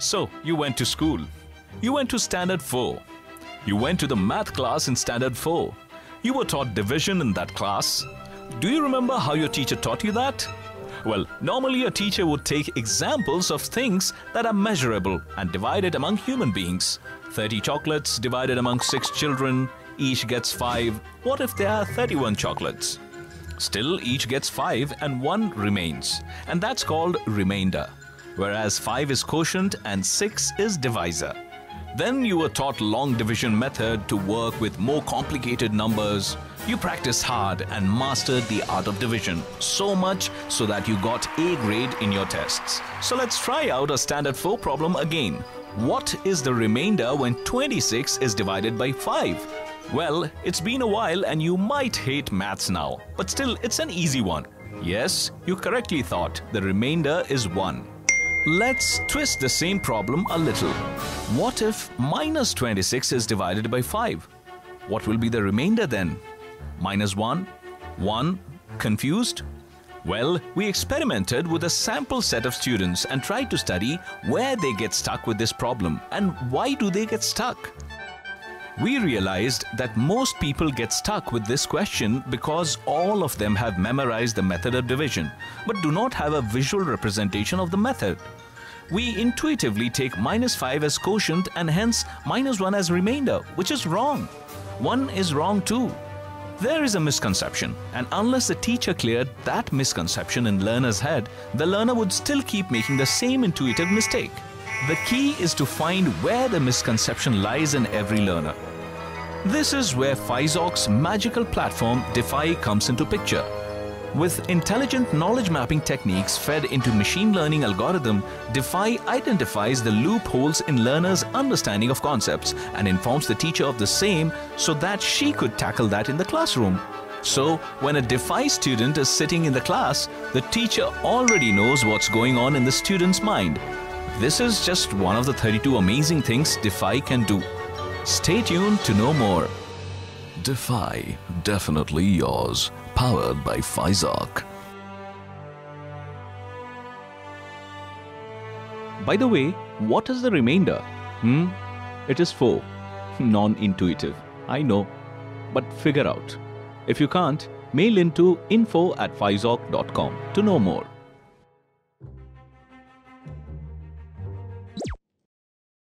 So, you went to school. You went to Standard 4. You went to the math class in Standard 4. You were taught division in that class. Do you remember how your teacher taught you that? Well, normally a teacher would take examples of things that are measurable and divide it among human beings. 30 chocolates divided among 6 children, each gets 5. What if there are 31 chocolates? Still, each gets 5 and 1 remains. And that's called remainder. Whereas 5 is quotient and 6 is divisor. Then you were taught long division method to work with more complicated numbers. You practiced hard and mastered the art of division so much so that you got A grade in your tests. So let's try out a standard 4 problem again. What is the remainder when 26 is divided by 5? Well, it's been a while and you might hate maths now, but still it's an easy one. Yes, you correctly thought the remainder is 1. Let's twist the same problem a little. What if minus 26 is divided by 5? What will be the remainder then? Minus 1? 1? Confused? Well, we experimented with a sample set of students and tried to study where they get stuck with this problem and why do they get stuck. We realized that most people get stuck with this question because all of them have memorized the method of division but do not have a visual representation of the method. We intuitively take minus 5 as quotient and hence minus 1 as remainder, which is wrong. 1 is wrong too. There is a misconception, and unless the teacher cleared that misconception in learner's head, the learner would still keep making the same intuitive mistake. The key is to find where the misconception lies in every learner. This is where Phyzok's magical platform Defy comes into picture. With intelligent knowledge mapping techniques fed into machine learning algorithm, Defy identifies the loopholes in learners' understanding of concepts and informs the teacher of the same so that she could tackle that in the classroom. So, when a Defy student is sitting in the class, the teacher already knows what's going on in the student's mind. This is just one of the 32 amazing things Defy can do. Stay tuned to know more. Defy, definitely yours. Powered by Phyzok. By the way, what is the remainder? Hmm? It is 4. Non-intuitive. I know. But figure out. If you can't, mail into info at to know more.